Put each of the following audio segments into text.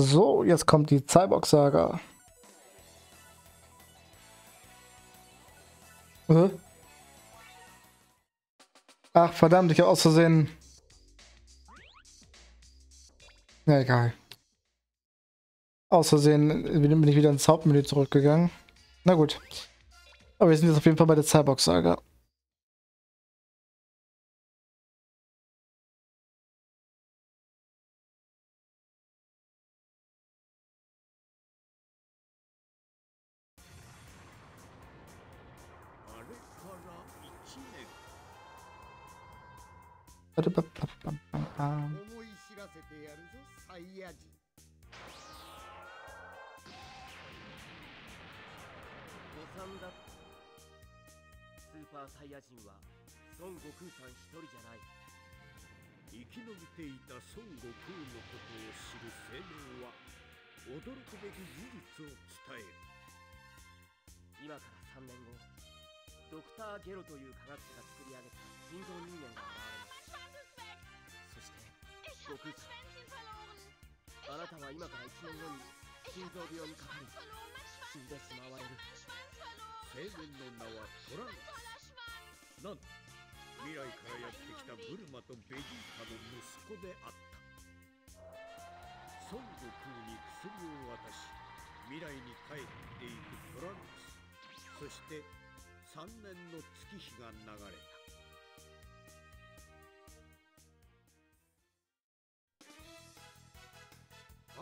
So, jetzt kommt die Cyborg-Saga. Ach, verdammt, ich habe aus Versehen... Ja, egal. Aus Versehen bin ich wieder ins Hauptmenü zurückgegangen. Na gut. Aber wir sind jetzt auf jeden Fall bei der Cyborg-Saga. Ba-da-ba-ba-ba-ba-ba. 思い知らせてやるぞサイヤ人誤算だスーパーサイヤ人は孫悟空さん一人じゃない生き延びていた孫悟空のことを知る青年は驚くべき事実を伝える今から3年後ドクター・ゲロという科学者が作り上げた人造人間が現れますそして悟空さんあなたは今から1年後に心臓病にかかり死んでしまわれる。青年の名はトランスなんと未来からやってきたブルマとベジータの息子であった。孫悟空に薬を渡し未来に帰っていくトランクス。そして3年の月日が流れた。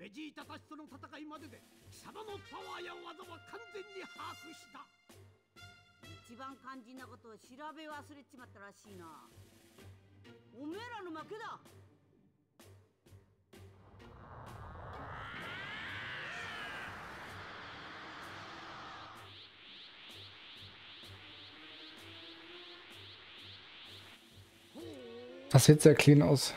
ベジータたちとの戦いまでで貴様のパワーや技は完全に把握した。一番肝心なことを調べ忘れちまったらしいな。おめえらの負けだ。Das sieht sehr clean aus.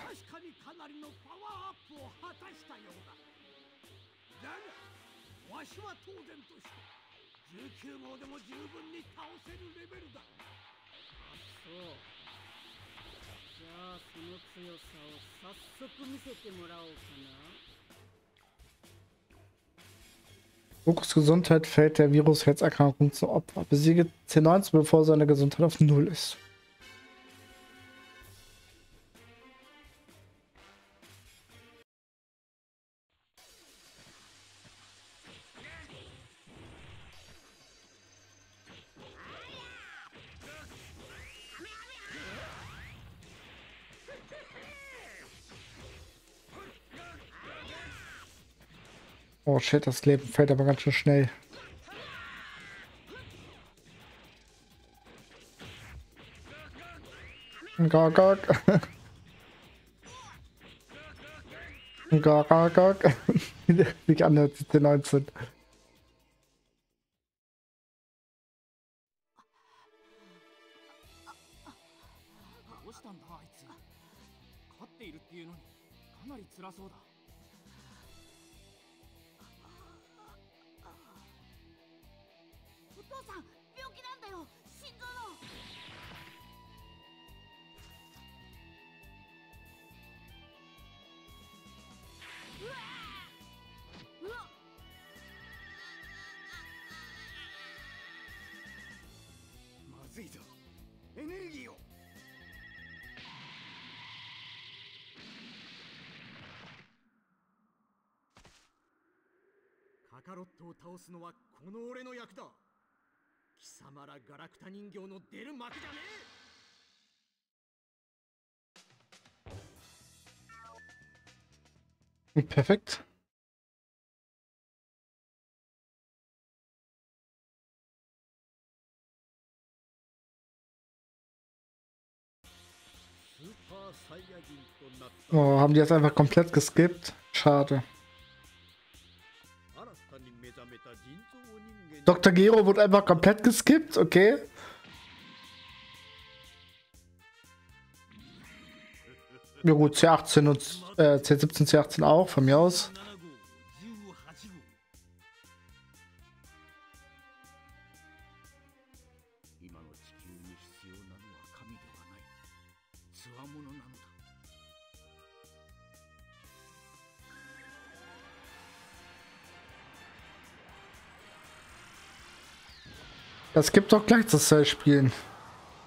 Gesundheit fällt der Virus-Herzerkrankung zum Opfer. Besiege C19, bevor seine Gesundheit auf Null ist. Shit, das Leben fällt aber ganz schön schnell. Gog, gog. Wie anhört, die C19. カカロットを倒すのはこの俺の役だ貴様らガラクタ人形の出る幕じゃね Perfekt. e スーパーサイヤ人となった Oh, haben die jetzt einfach komplett geskippt? Schade. Dr. Gero wurde einfach komplett geskippt, okay. Ja gut, C18 und äh, C17, C18 auch, von mir aus. Das gibt doch gleich das Cell spielen.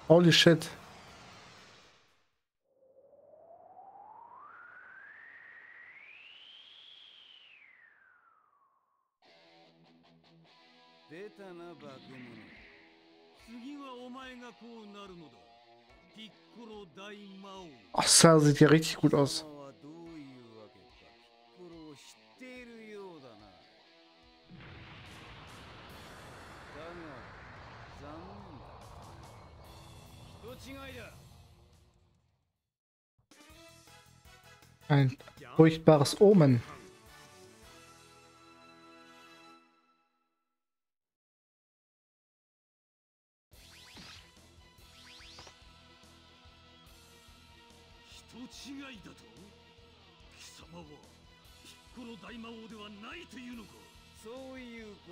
Holy shit. Oh, Cell sieht ja richtig gut aus.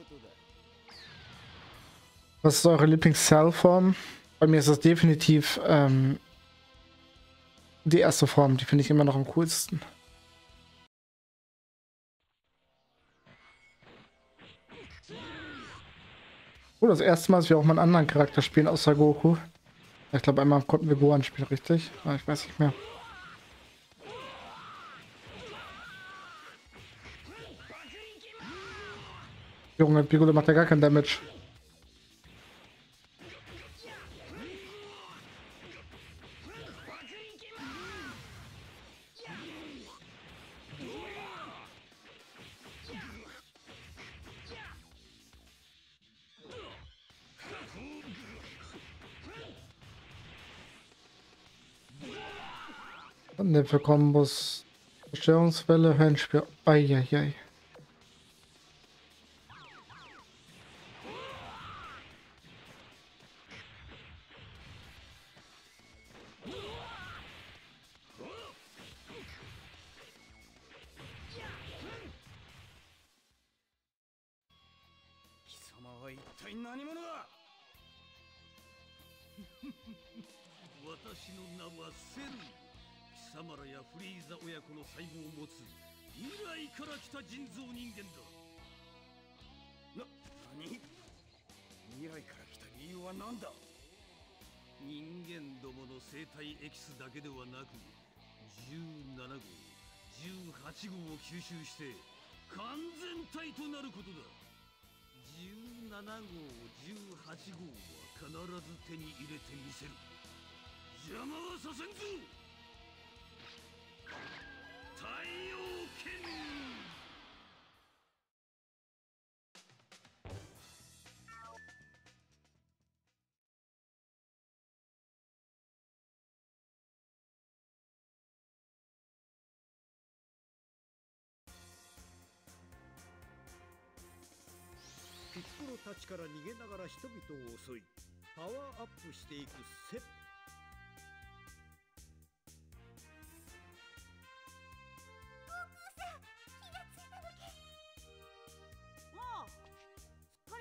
とだ Was ist eure Lieblings-Cell-Form? Bei mir ist es definitiv ähm, die erste Form. Die finde ich immer noch am coolsten. Oh, das erste Mal, dass wir auch mal einen anderen Charakter spielen außer Goku. Ich glaube, einmal konnten wir Gohan spielen, richtig? Ah, ich weiß nicht mehr. Junge, Piccolo macht ja gar keinen Damage. Für Kombos Zerstörungswelle, Höllenspiel. Eieiei. 人造人間だ。な何？未来から来た理由は何だ？人間どもの生体エキスだけではなく17号18号を吸収して完全体となることだ。17号18号は必ず手に入れてみせる。邪魔はさせんぞ！太陽剣ッコロたちから逃げながら人々を襲いパワーアップしていくセッ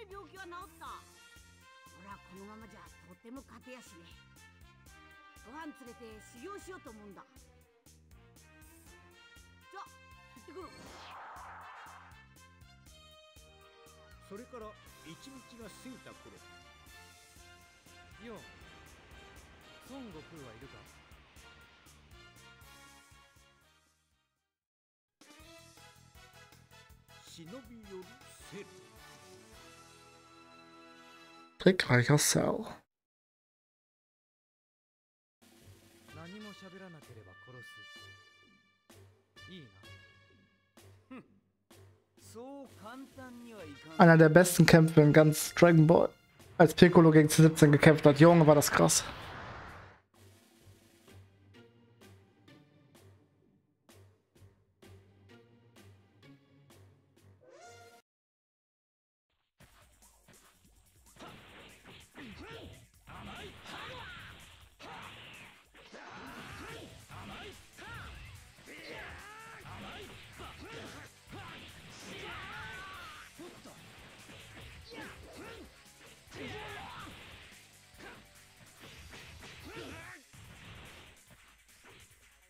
病気は治った。俺はこのままじゃとても勝てやしね。ご飯連れて修行しようと思うんだ。じゃあ行ってくる。それから一日が過ぎた頃。よう孫悟空はいるか？忍び寄るセル。Cell. 何も喋らなければ殺す。いいな Einer der besten Kämpfe in ganz Dragon Ball. Als Piccolo gegen C17 gekämpft hat. Junge, war das krass.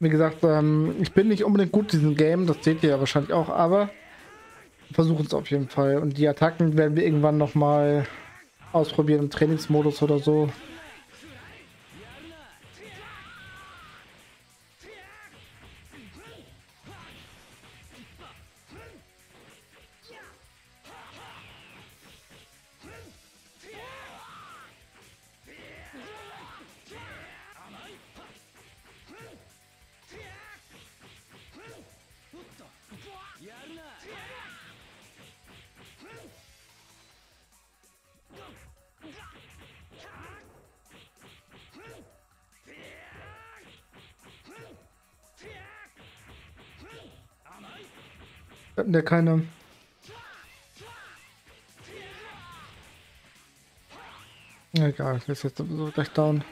Wie gesagt, ähm, ich bin nicht unbedingt gut in diesem Game, das seht ihr ja wahrscheinlich auch, aber versuchen es auf jeden Fall. Und die Attacken werden wir irgendwann nochmal ausprobieren im Trainingsmodus oder so. Hatten der keine. Egal, ist jetzt sowieso gleich down.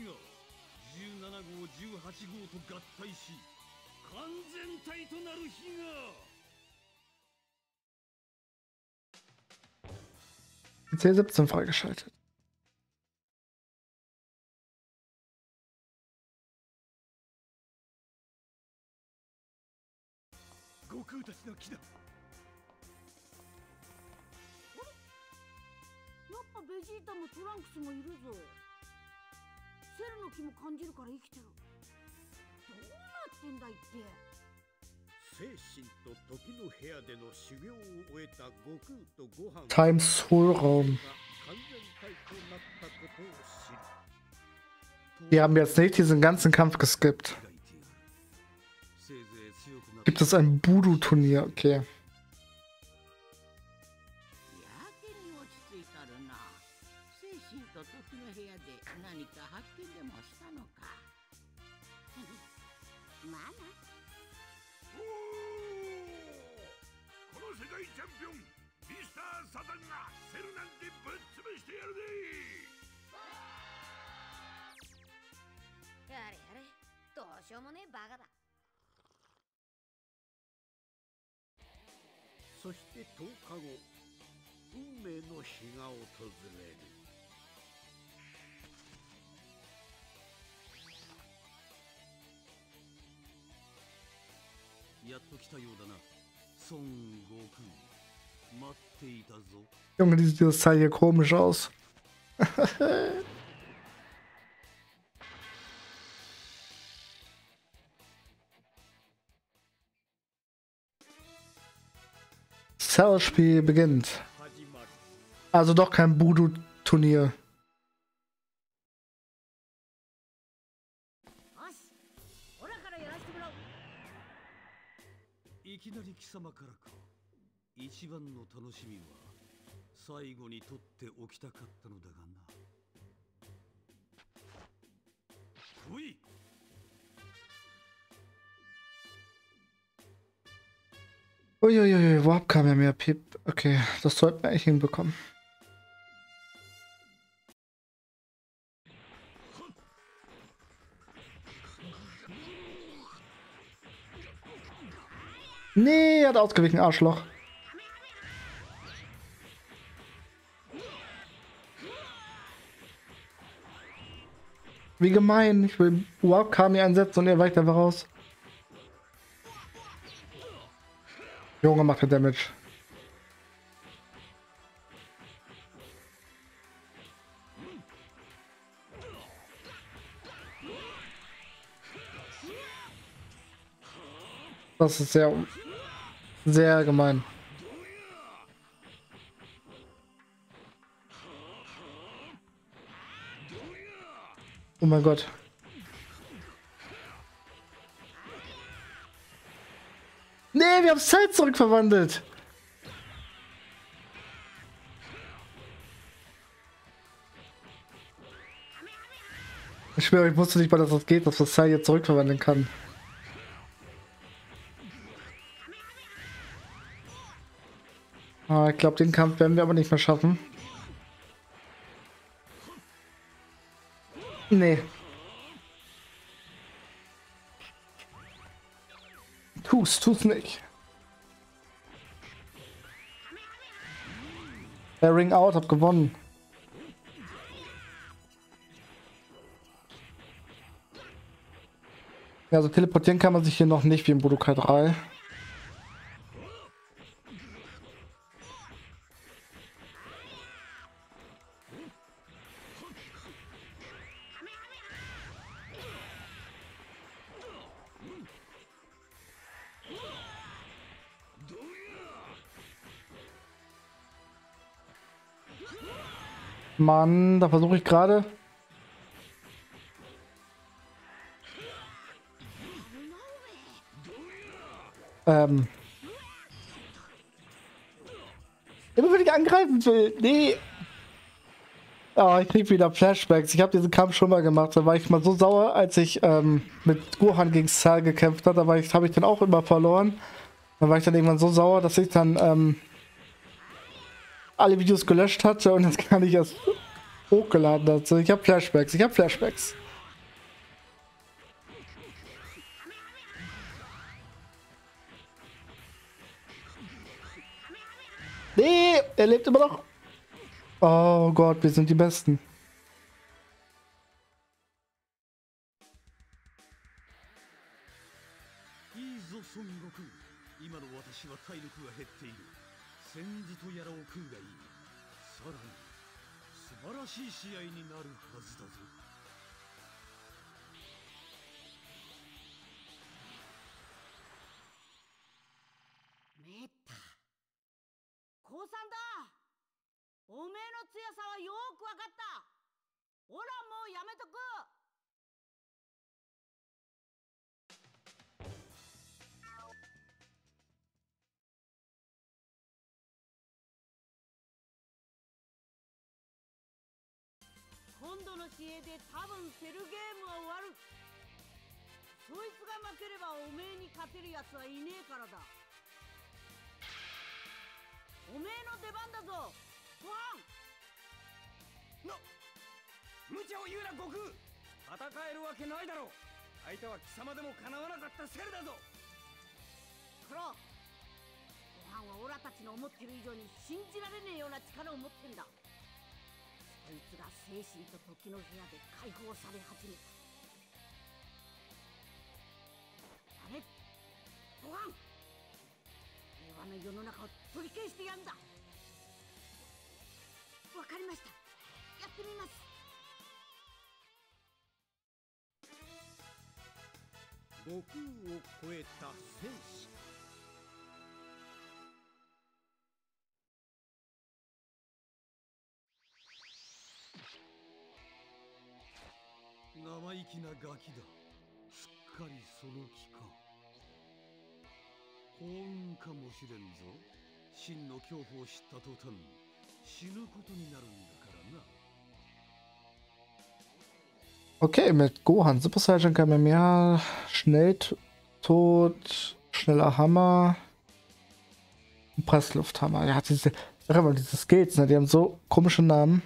の私が17号18号と合体し完全体となる日が。C17 freigeschaltet. 悟空たちの木だやっぱベジータもトランクスもいるぞセルの気も感じるから生きてるどうなってんだいって精神と時の部屋での修行を終えた悟空とご飯 Times Hohlraum. 完全体となったことを知る Die haben jetzt nicht diesen ganzen Kampf geskippt. 描いてやるせいぜい強くなって Gibt es ein Voodoo-Turnier? Okay. しようもねえバカだ。そして10日後運命の日が訪れる。やっと来たようだな。孫悟空待っていたぞ。Junge, dieses Teil hier komisch aus. Zauberspiel beginnt. Also doch kein Budu-Turnier. Ich Uiuiui, überhaupt kam ja mehr Pip. Okay, das sollten wir echt hinbekommen. Nee, er hat ausgewichen, Arschloch. Wie gemein. Ich will Wakami einsetzen und er weicht einfach raus. Junge, macht er Damage. Das ist sehr, sehr gemein. Oh mein Gott. aufs Zelt zurückverwandelt. Ich schwöre, ich wusste nicht mal, dass das geht, dass das Zelt jetzt zurückverwandeln kann. Ah, ich glaube, den Kampf werden wir aber nicht mehr schaffen. Nee. Tu's, tu's nicht. Der Ring out, hab gewonnen. Ja, also teleportieren kann man sich hier noch nicht wie im Budokai 3. Mann, da versuche ich gerade. Ähm. Immer wenn ich angreifen will. Nee. Oh, ich krieg wieder Flashbacks. Ich habe diesen Kampf schon mal gemacht. Da war ich mal so sauer, als ich ähm, mit Gohan gegen Cell gekämpft habe. Da habe ich, hab ich den auch immer verloren. Da war ich dann irgendwann so sauer, dass ich dann ähm, alle Videos gelöscht hatte und jetzt gar nicht erst hochgeladen hatte. Ich habe Flashbacks. Ich habe Flashbacks. Nee, er lebt immer noch. Oh Gott, wir sind die Besten. 晴らしい試合になるはずだぞ。めった降参だ。おめえの強さはよくわかった。オラもうやめとく。今度の試合で多分セルゲームは終わる。そいつが負ければおめえに勝てるやつはいねえからだ。おめえの出番だぞご飯。な無茶を言うな悟空。戦えるわけないだろう。相手は貴様でもかなわなかったセルだぞ。クロご飯はオラたちの思ってる以上に信じられねえような力を持ってんだそいつが精神と時の部屋で解放され始めたあれご飯平和の世の中を取り返してやるんだ。わかりました。やってみます。悟空を超えた戦士生意気なガキだすっかりその気か幸運かもしれんぞ真の恐怖を知った途端死ぬことになるんだからな Okay, mit Gohan Super Saiyan Kamehameha, Schnelltod, schneller Hammer, Presslufthammer. Ja, diese, sag mal, diese Skills, ne, die haben so komische Namen.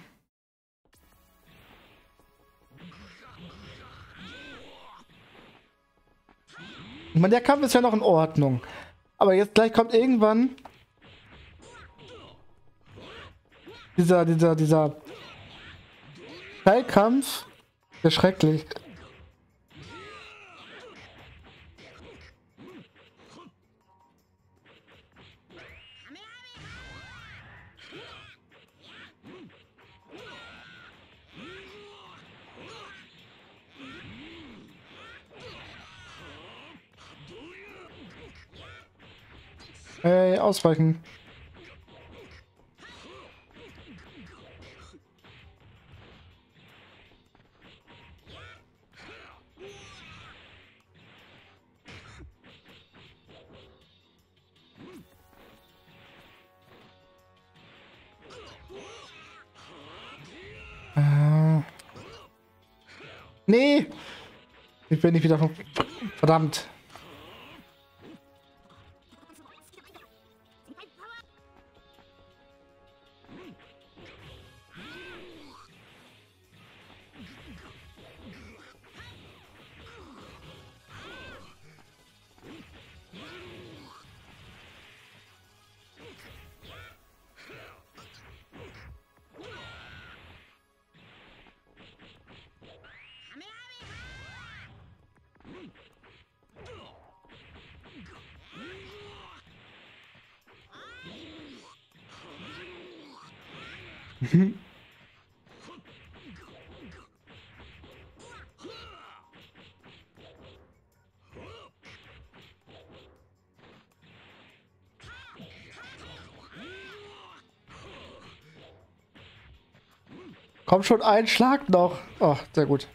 Ich meine, der Kampf ist ja noch in Ordnung. Aber jetzt gleich kommt irgendwann dieser, dieser, dieser Teilkampf. Der schrecklich. Hey, ausweichen. Äh. Nee! Ich bin nicht wieder. Verdammt. Komm schon, ein Schlag noch. Oh, sehr gut.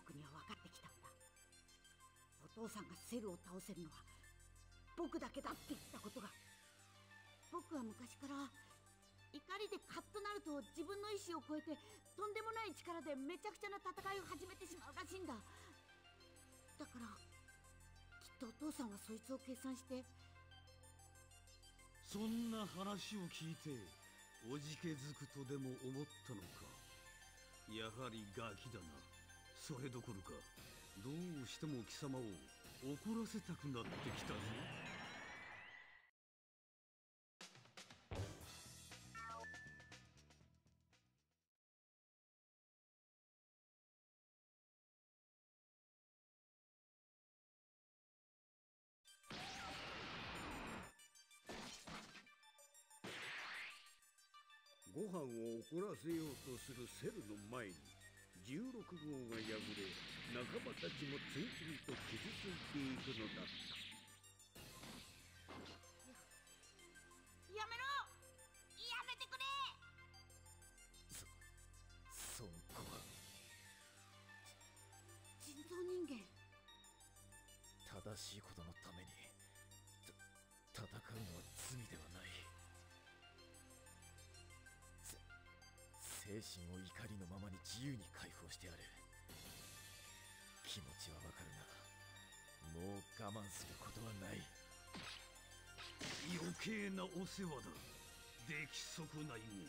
僕には分かってきたんだ。お父さんがセルを倒せるのは僕だけだって言ったことが。僕は昔から怒りでカッとなると自分の意志を超えてとんでもない力でめちゃくちゃな戦いを始めてしまうらしいんだ。だからきっとお父さんはそいつを計算して。そんな話を聞いておじけづくとでも思ったのか。やはりガキだな。それどころかどうしても貴様を怒らせたくなってきたぞご飯を怒らせようとするセルの前に16号が破れ仲間たちも次々と傷ついていくのだった。精神を怒りのままに自由に解放してやる。気持ちはわかるがもう我慢することはない。余計なお世話だ。出来損ないも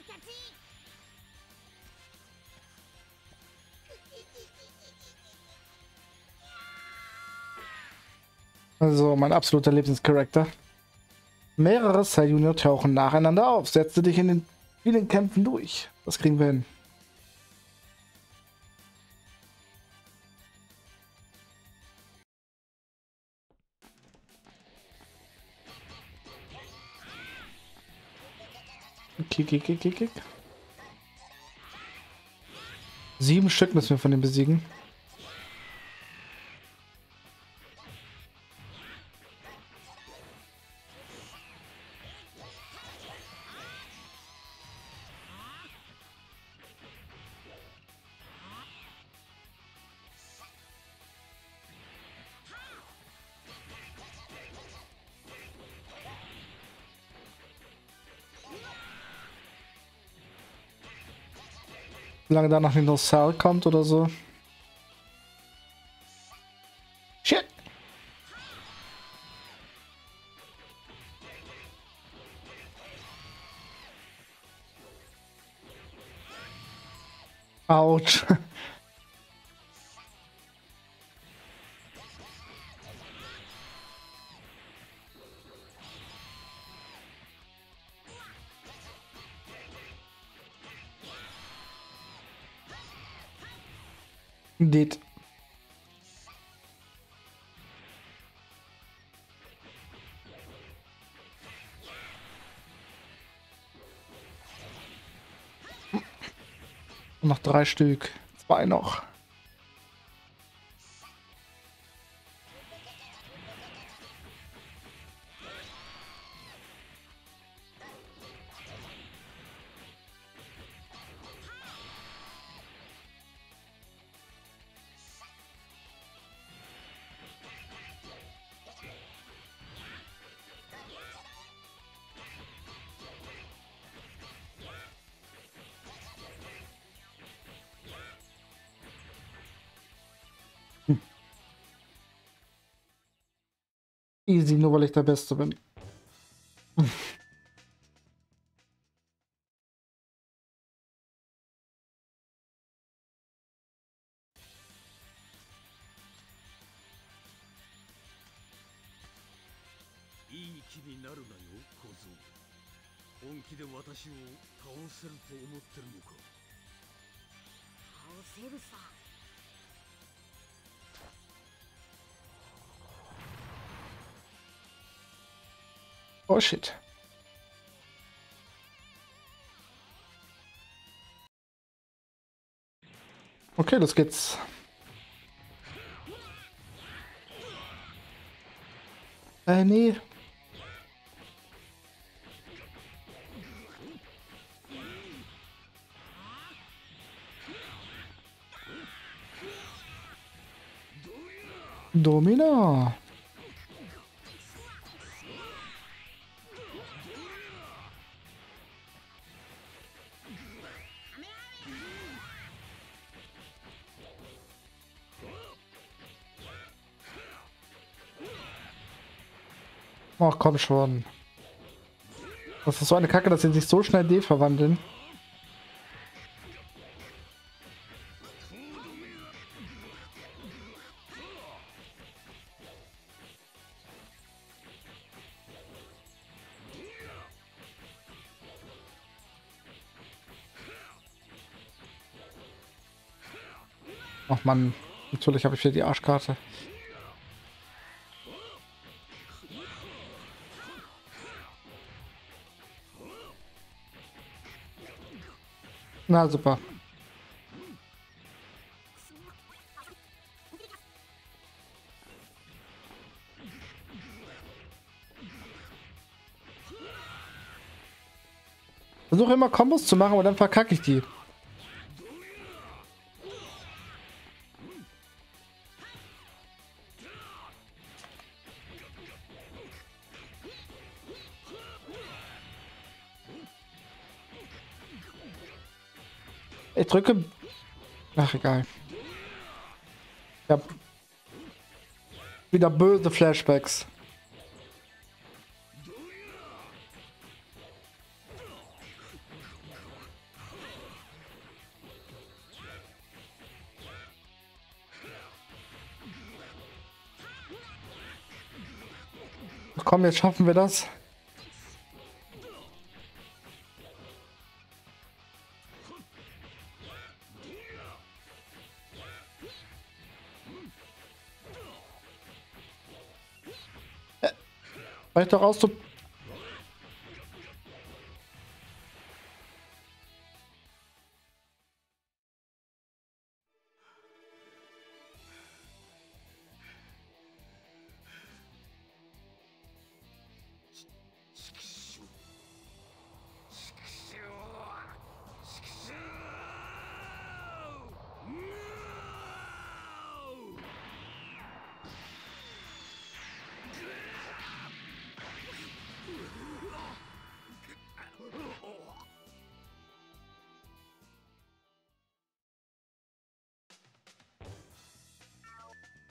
お前たち Also mein absoluter Lieblingscharakter. Mehrere Cell Junior tauchen nacheinander auf. Setze dich in den vielen Kämpfen durch. Das kriegen wir hin. Kick, kick, kick, kick. Sieben Stück müssen wir von dem besiegen. Solange danach nicht noch Cell kommt oder so. Shit! Autsch. Indeed. Noch drei Stück. Zwei noch. Easy, nur weil ich der Beste bin. 倒せると思ってるのかハオセブさん Oh shit. Okay, los geht's. Äh, nee. Domina. Ach komm schon. Das ist so eine Kacke, dass sie sich so schnell verwandeln. Ach man, natürlich habe ich hier die Arschkarte. Na super. Versuche immer Kombos zu machen, aber dann verkacke ich die. Drücke... Ach, egal. Ich hab wieder böse Flashbacks. Komm, jetzt schaffen wir das. Reicht doch aus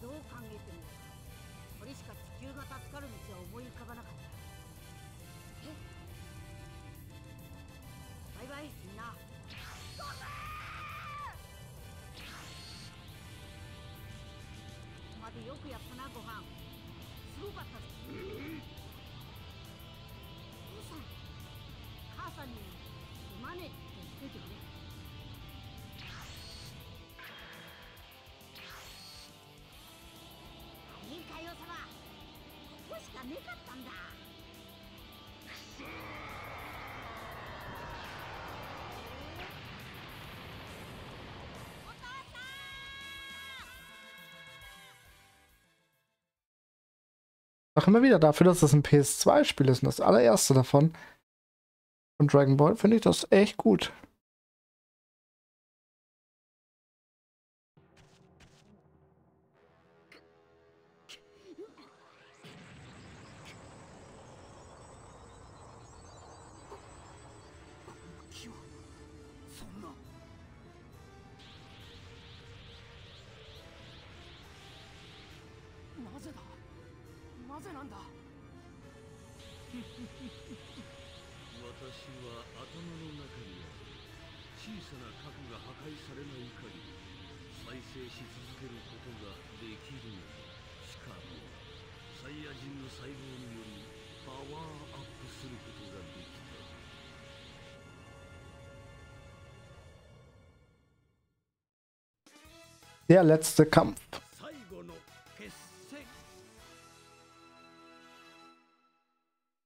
どう考えてもこれしか地球が助かる道は思い浮かばなかった。バイバイみんな。までよくやったなご飯。すごかったです Sag immer wieder dafür, dass das ein PS2-Spiel ist und das allererste davon von Dragon Ball, finde ich das echt gut. Der letzte Kampf.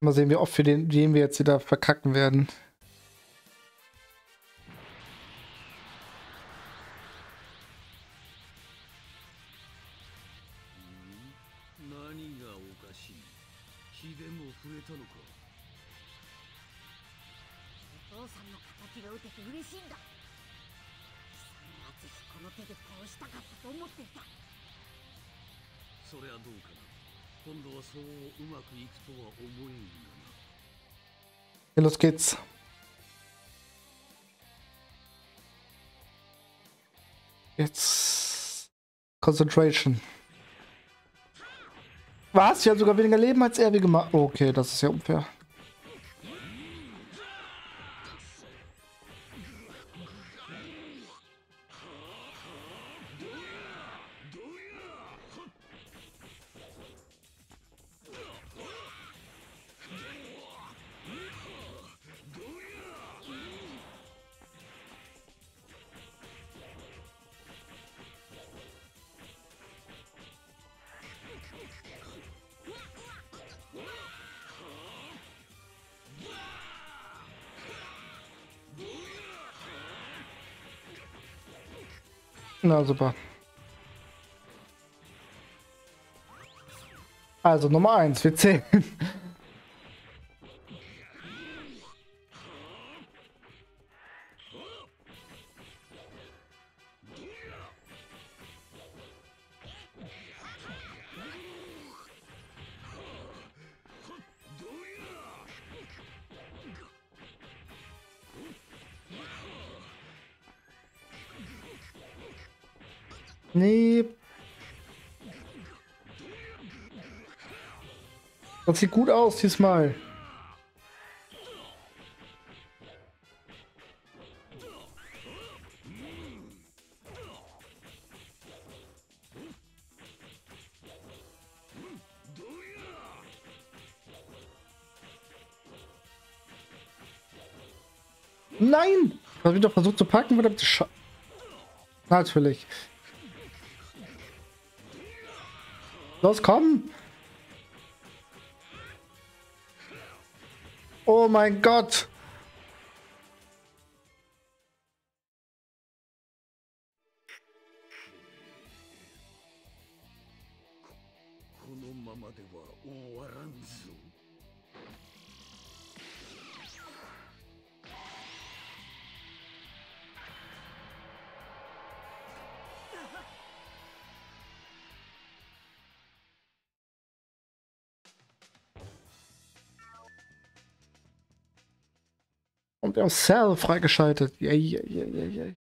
Mal sehen, wie oft für den, den wir jetzt wieder verkacken werden. ぜひこの手で殺したかったと思っていたそれはどうかな今度はそううまくいくとは思えんがな Ja, los geht's. Jetzt. Concentration. Was? Sie hat sogar weniger Leben als er wie gemacht. Okay, das ist ja unfair. Na super. Also Nummer 1, wir zählen. Nee. Das sieht gut aus diesmal. Nein! Hast du doch versucht zu packen, verdammte Scha Natürlich. Los, komm! Oh mein Gott! Und wir haben Cell freigeschaltet. Yay, yay, yay,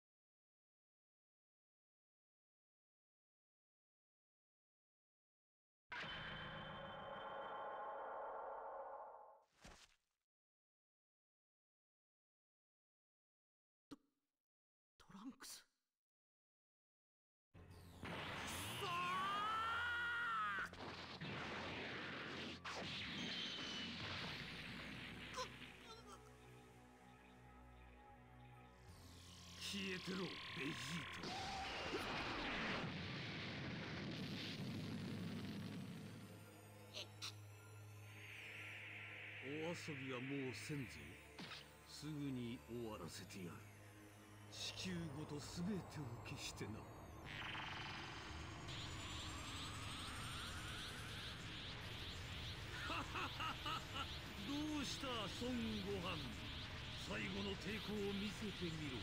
もうせんぞすぐに終わらせてやる。地球ごと全てを消してな。どうした孫悟飯？最後の抵抗を見せてみろ。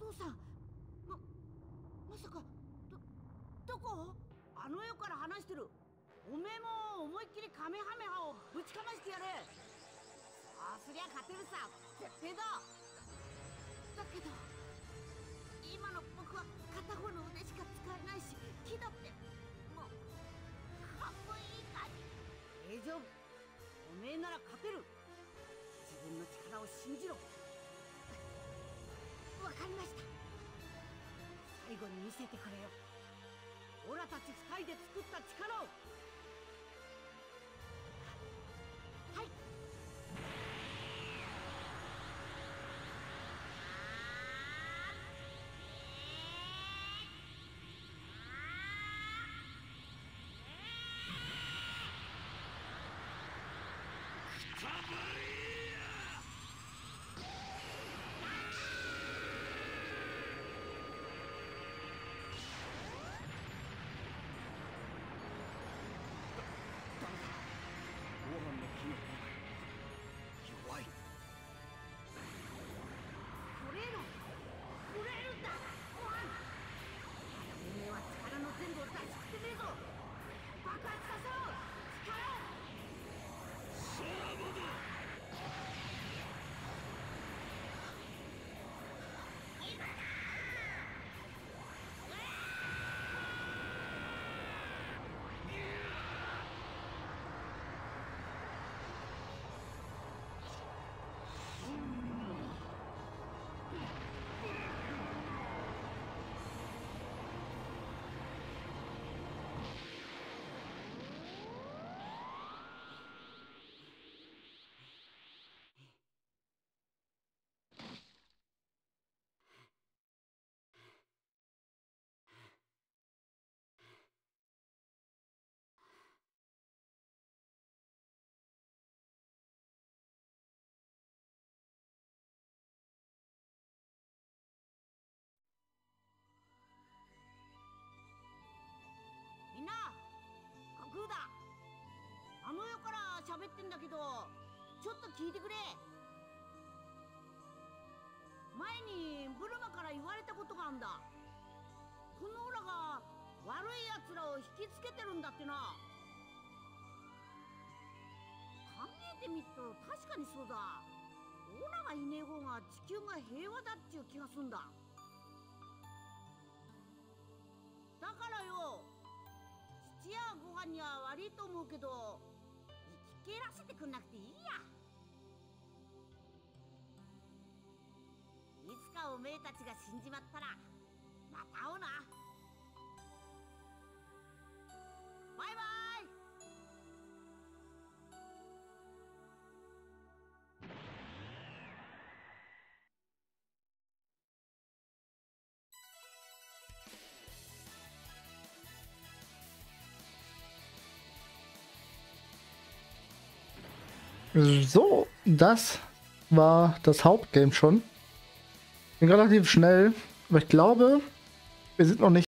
父さん。ままさかどどこ？あの世から話してる。おめえも思いっきりカメハメハをぶちかましてやれ。あすりゃ勝てるさ。絶対だ。だけど今の僕は片方の腕しか使えないし木だってもうかっこいいか大丈夫おめえなら勝てる。自分の力を信じろ。わかりました。最後に見せてくれよ。オラたち二人で作った力を。ってんだけどちょっと聞いてくれ。前にブルマから言われたことがあんだ。このオラが悪い奴らを引きつけてるんだってな。考えてみっと確かにそうだ。オラがいねえ方が地球が平和だっちゅう気がすんだ。だからよ土やご飯には悪いと思うけど蹴らせてくんなくていいや。いつかおめえたちが死んじまったらまた会おうな。So, das war das Hauptgame schon. Ging relativ schnell, aber ich glaube, wir sind noch nicht